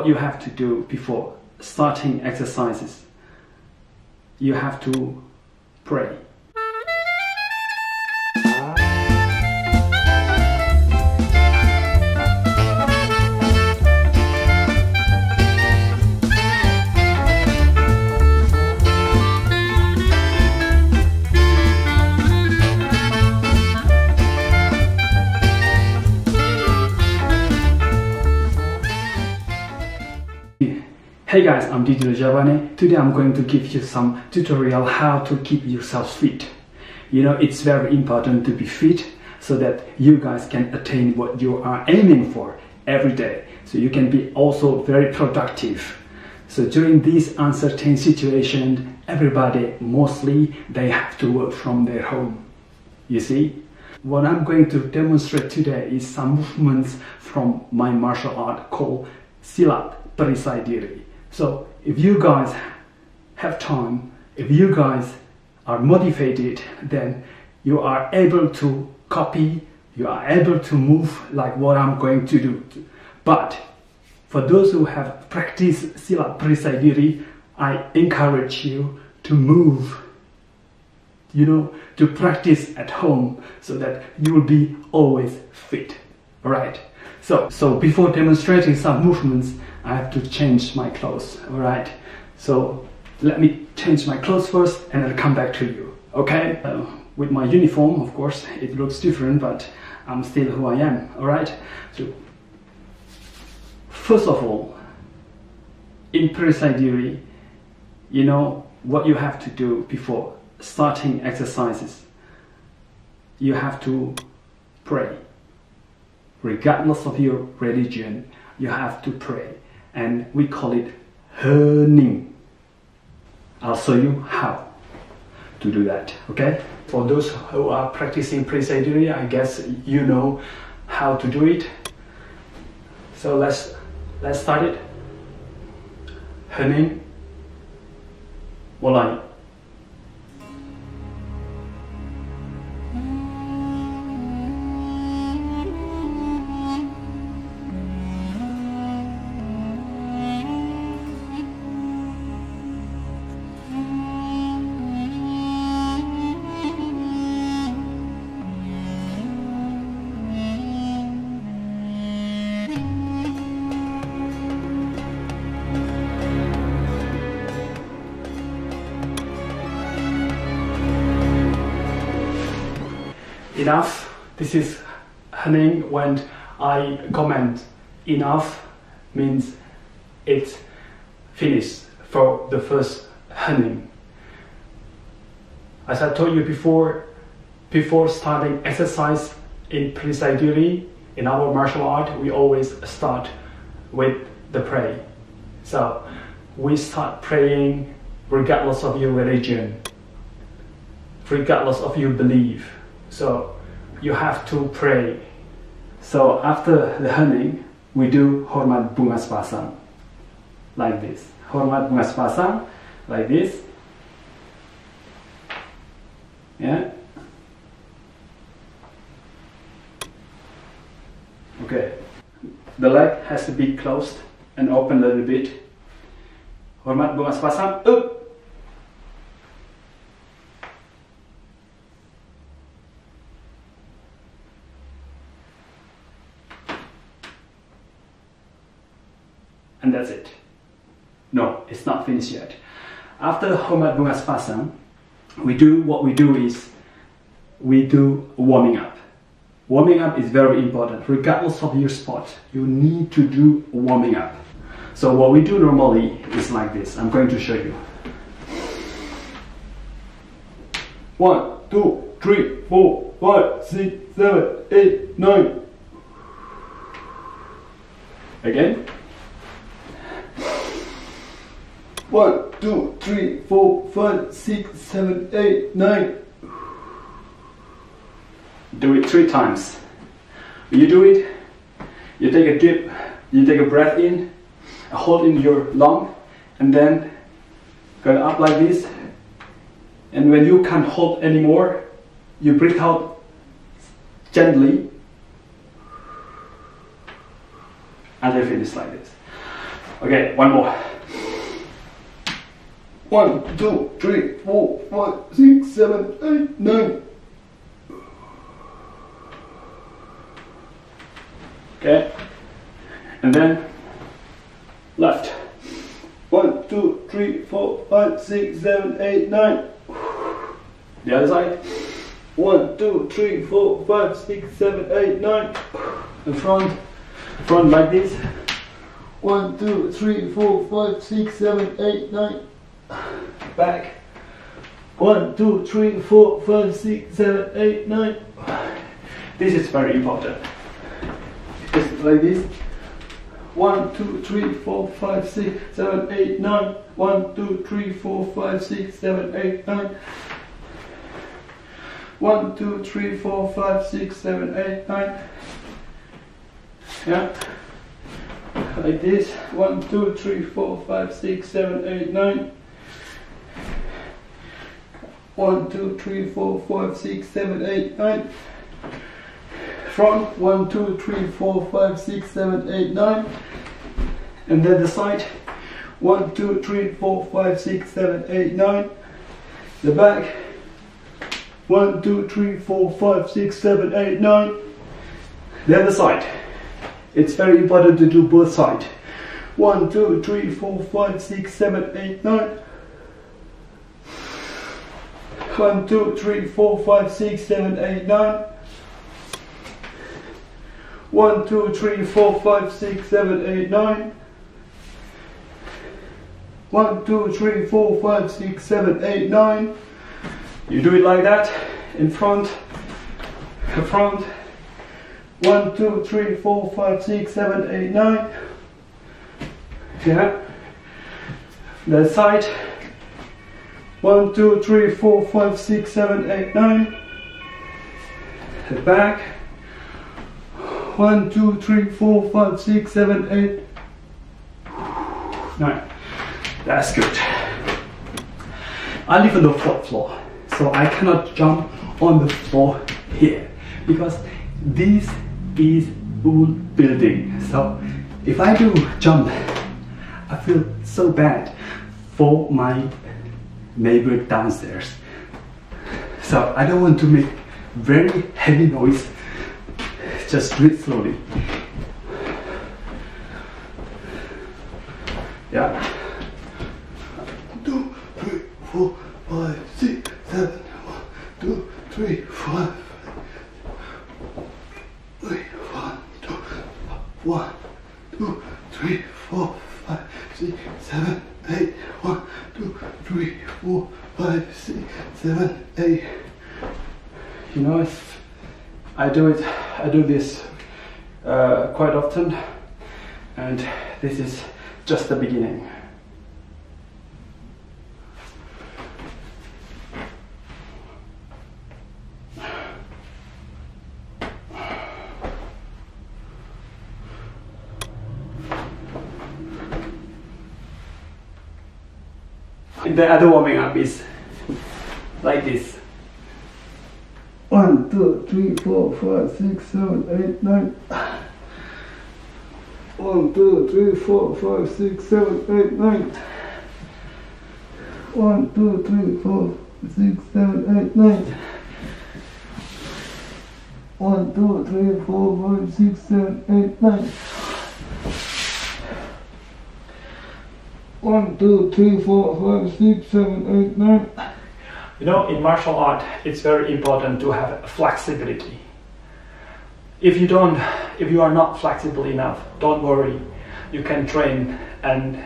what you have to do before starting exercises. You have to pray. Hey guys, I'm Didi Le Javanais. Today I'm going to give you some tutorial how to keep yourself fit. You know, it's very important to be fit so that you guys can attain what you are aiming for every day. So you can be also very productive. So during this uncertain situation, everybody mostly they have to work from their home. You see? What I'm going to demonstrate today is some movements from my martial art called Silat Perisai Diri. So if you guys have time, if you guys are motivated, then you are able to copy, you are able to move like what I'm going to do. But for those who have practiced Silat Perisai Diri, I encourage you to move, you know, to practice at home so that you will be always fit. Alright? So, so before demonstrating some movements, I have to change my clothes, alright? So let me change my clothes first and I'll come back to you, okay? Uh, with my uniform, of course, it looks different, but I'm still who I am, alright? So, first of all, in Diri, you know what you have to do before starting exercises. You have to pray. Regardless of your religion, you have to pray and we call it hening. I'll show you how to do that, okay? For those who are practicing Diri, I guess you know how to do it. So let's let's start it. Hening. Mulai. Enough. This is Hening when I comment enough means it's finished for the first Hening. As I told you before, before starting exercise in Perisai Diri, in our martial art, we always start with the pray. So we start praying regardless of your religion, regardless of your belief. So you have to pray. So after the honey, we do hormat bunga sepasang, like this. Hormat bunga sepasang, like this. Yeah. Okay. The leg has to be closed and open a little bit. Hormat bunga sepasang, up. And that's it. No, it's not finished yet. After Hormat Bunga Sepasang, we do what we do is we do warming up. Warming up is very important. Regardless of your sport, you need to do warming up. So what we do normally is like this. I'm going to show you. One, two, three, four, five, six, seven, eight, nine. Again. One, two, three, four, five, six, seven, eight, nine. Do it three times. You do it, you take a dip, you take a breath in, a hold in your lung, and then go up like this. And when you can't hold anymore, you breathe out gently, and then finish like this. Okay, one more. One, two, three, four, five, six, seven, eight, nine. Okay, and then left. One, two, three, four, five, six, seven, eight, nine. The other side. One, two, three, four, five, six, seven, eight, nine. The front, front like this. One, two, three, four, five, six, seven, eight, nine. Back. One, two, three, four, five, six, seven, eight, nine. This is very important. Just like this. One, two, three, four, five, six, seven, eight, nine. One, two, three, four, five, six, seven, eight, nine. One, two, three, four, five, six, seven, eight, nine. Yeah. Like this. One, two, three, four, five, six, seven, eight, nine. One, two, three, four, five, six, seven, eight, nine. Front. One, two, three, four, five, six, seven, eight, nine. And then the side. One, two, three, four, five, six, seven, eight, nine. The back. One, two, three, four, five, six, seven, eight, nine. The other side. It's very important to do both sides. One, two, three, four, five, six, seven, eight, nine. One, two, three, four, five, six, seven, eight, nine. One, two, three, four, five, six, seven, eight, nine. One, two, three, four, five, six, seven, eight, nine. You do it like that in front, front. One, two, three, four, five, six, seven, eight, nine. Yeah. The side. One, two, three, four, five, six, seven, eight, nine. The back. One, two, three, four, five, six, seven, eight, nine. That's good. I live on the fourth floor so I cannot jump on the floor here because this is old building. So if I do jump, I feel so bad for my neighbor downstairs. So I don't want to make very heavy noise. Just it slowly. Yeah. Two, three, four, five, six, seven, one, two, three, five. Three, one, two, one, two, three, four, five, six, seven, eight. One, two, three, four, five, six, seven, eight. You know, if I do it, I do this uh, quite often, and this is just the beginning. the other warming up is like this. Two, three, four, five, six, seven, eight, nine. One, two, three, four, five, six, seven, eight, nine. One, two, three, four, six, seven, eight, nine. One, two, three, four, five, six, seven, eight, nine. One, two, three, four, five, six, seven, eight, nine. You know, in martial art, it's very important to have flexibility. If you don't, if you are not flexible enough, don't worry. You can train, and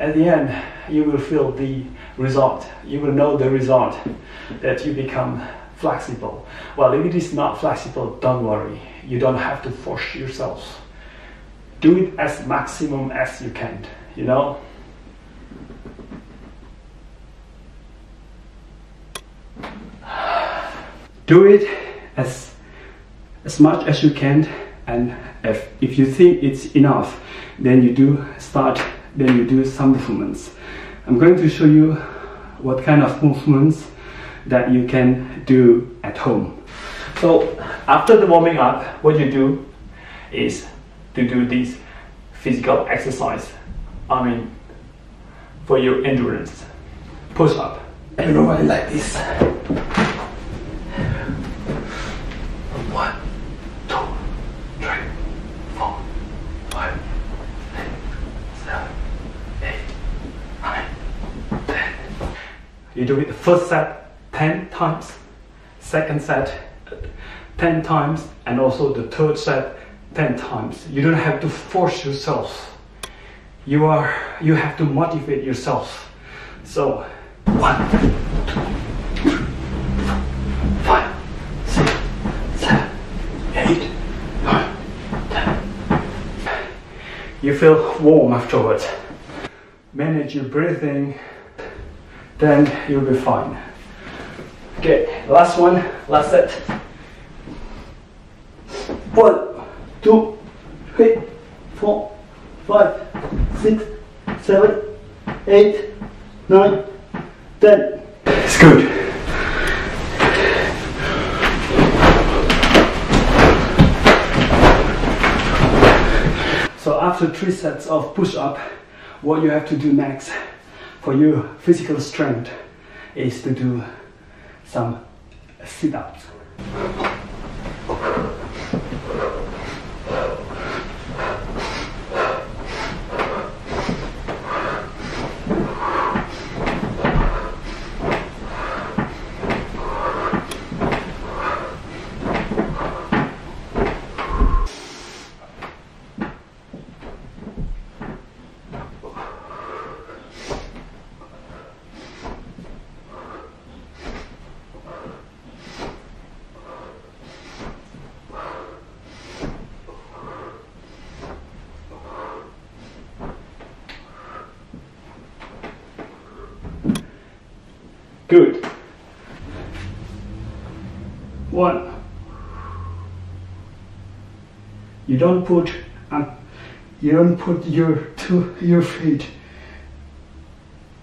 at the end, you will feel the result. You will know the result that you become flexible. Well, if it is not flexible, don't worry. You don't have to force yourself. Do it as maximum as you can. You know. Do it as as much as you can and if, if you think it's enough then you do start then you do some movements i'm going to show you what kind of movements that you can do at home so after the warming up what you do is to do this physical exercise I mean, for your endurance. Push up. Normally like this. One, two, three, four, five, six, seven, eight, nine, ten. You do it the first set 10 times, second set 10 times, and also the third set 10 times. You don't have to force yourself. You are you have to motivate yourself. So one, two, three, five, six, seven, eight, nine, ten. You feel warm afterwards. Manage your breathing, then you'll be fine. Okay, last one, last set. One, two, three, four, five, six, seven, eight, nine, ten. It's good. So after three sets of push-up, what you have to do next for your physical strength is to do some sit-ups. Good. One. You don't put um, you don't put your two your feet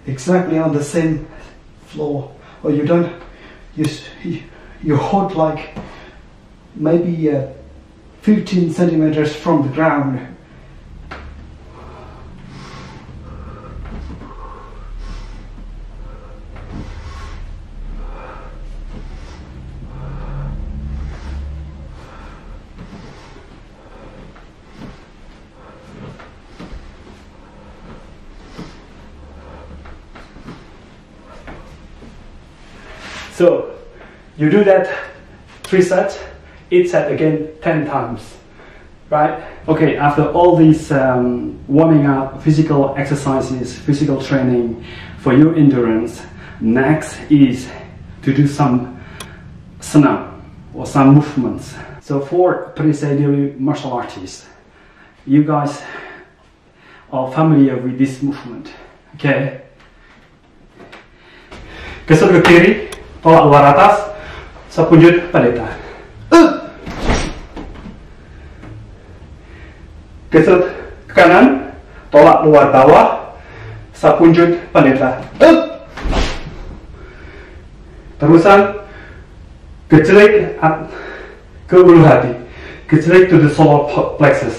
exactly on the same floor, or you don't you you, hold like maybe uh, 15 centimeters from the ground. So you do that three sets, each set again 10 times, right? Okay, after all these um, warming up, physical exercises, physical training for your endurance, next is to do some senam or some movements. So for principally martial artists, you guys are familiar with this movement, okay? Ke kiri, tolak luar atas, sepunjut paleta. Gesot ke kanan, tolak luar bawah, sepunjut paleta. Terusan gejrek at- ke ulu hati, gejrek to the solar plexus.